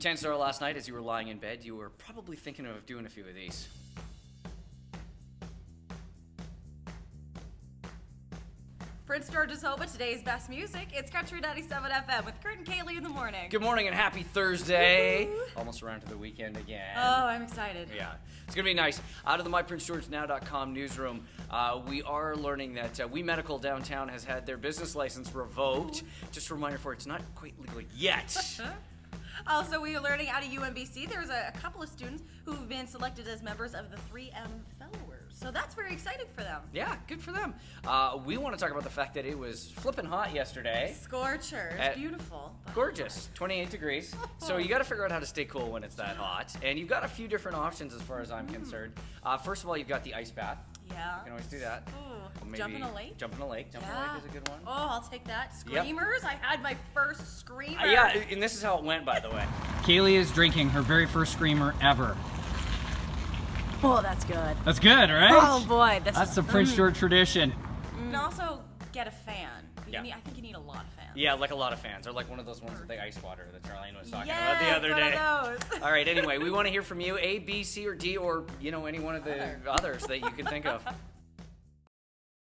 Chances are last night, as you were lying in bed, you were probably thinking of doing a few of these. Prince George's Hova, today's best music. It's Country 97 FM with Kurt and Kaylee in the morning. Good morning and happy Thursday. Woohoo. Almost around to the weekend again. Oh, I'm excited. Yeah, it's gonna be nice. Out of the MyPrinceGeorgeNow.com newsroom, uh, we are learning that uh, We Medical Downtown has had their business license revoked. Just a reminder for it's not quite legal yet. Also, we are learning out of UNBC. There's a, a couple of students who've been selected as members of the 3M Followers. So that's very exciting for them. yeah, good for them. Uh, we want to talk about the fact that it was flipping hot yesterday. Scorcher. Uh, It's beautiful. Gorgeous, 28 degrees. So you got to figure out how to stay cool when it's that hot, and you've got a few different options as far as I'm concerned. Uh, first of all, you've got the ice bath. Yeah. You can always do that. Ooh, maybe jump in a lake. Jump in a lake. Jump in a lake is a good one. Oh, I'll take that. Yep. Screamers. I had my first screamer. Uh, yeah, and this is how it went, by the way. Kaylee is drinking her very first screamer ever. Oh, that's good. That's good, right? Oh boy, this That's is the Prince George tradition. You can also get a fan. Yeah. need, I think you need a lot of fans. Yeah, like a lot of fans, or like one of those ones with the ice water that Charlene was talking Yes, about the other one day. of those. All right. Anyway, we want to hear from you. A, B, C, or D, or you know any one of the Other. others that you can think of.